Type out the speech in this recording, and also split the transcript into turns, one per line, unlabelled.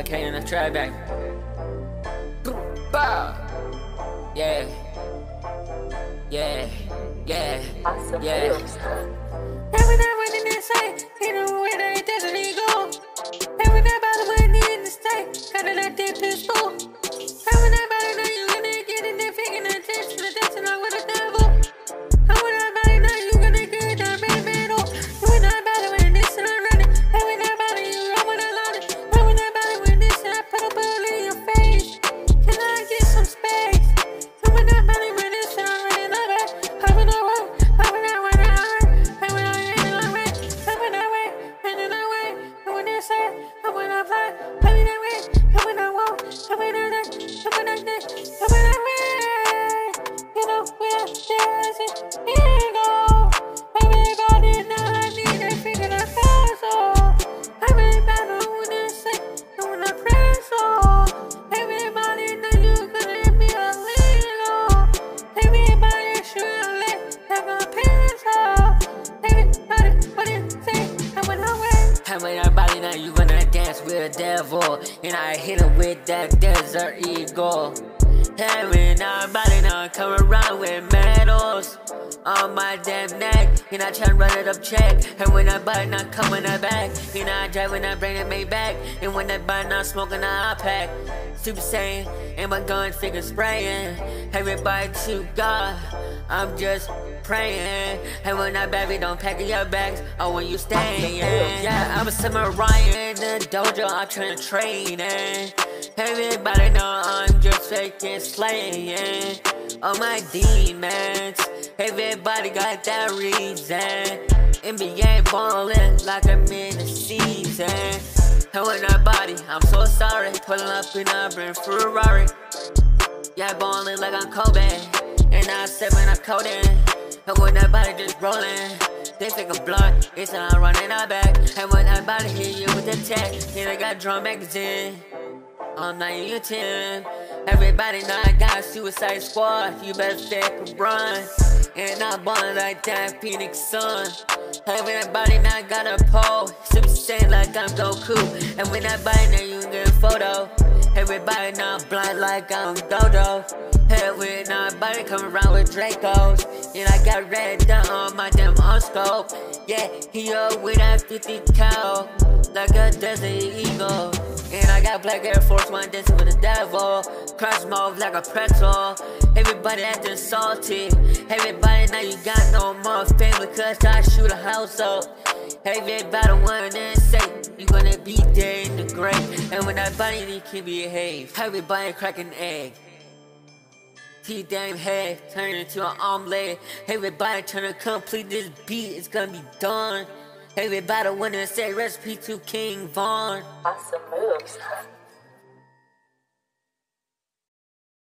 K in the trap back. Bow. Yeah. Yeah. Yeah. Yeah.
I wait.
And when everybody now you gonna dance with the devil. And I hit him with that desert eagle. And when everybody now come around with medals on my damn neck. You And I try run it up check. And when that body not coming that back. And I drive when I bring it made back. And when that body not smoking I pack. Super Saiyan and my gun figure spraying. Everybody to God. I'm just praying. And when I baby don't pack your bags, or when you staying. Yeah, I'm a samurai in the dojo, I'm trying to train. Everybody know I'm just faking slaying. All my demons, everybody got that reason. NBA ballin' like I'm in the season. And when I body, I'm so sorry. Pulling up in a brand Ferrari. Yeah, ballin' like I'm Kobe. And I said when I code in. And when that body just rollin', they think I'm blunt. It's not running out back. And when that body hit you with the tech, then I got drum magazine. I'm 9 and 10. Everybody know I got suicide squad. You better take a run. And I'm ballin' like that Phoenix Sun. Everybody now got a pole. Super Saiyan like I'm Goku. And when I buy now you get a photo. Everybody now blind like I'm Dodo. Head with nobody coming around with Dracos. And I got red dot on my damn scope. Yeah, he up with that 50 cal. Like a desert eagle. And I got black Air Force One dancing with the devil. Crush mouth like a pretzel. Everybody acting salty. Everybody now you got no more family cause I shoot a house up. Everybody wanna say you gonna be there in the grave. And when that body can behave, everybody crack an egg. T damn head turn into an omelet. Everybody trying to complete this beat, it's gonna be done. Everybody wanna say recipe to King Von.
Awesome moves.